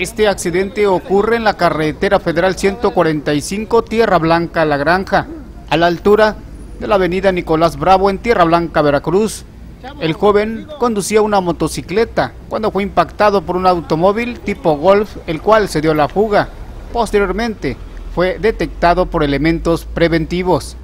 Este accidente ocurre en la carretera federal 145 Tierra Blanca La Granja, a la altura de la avenida Nicolás Bravo en Tierra Blanca, Veracruz. El joven conducía una motocicleta cuando fue impactado por un automóvil tipo Golf, el cual se dio la fuga. Posteriormente fue detectado por elementos preventivos.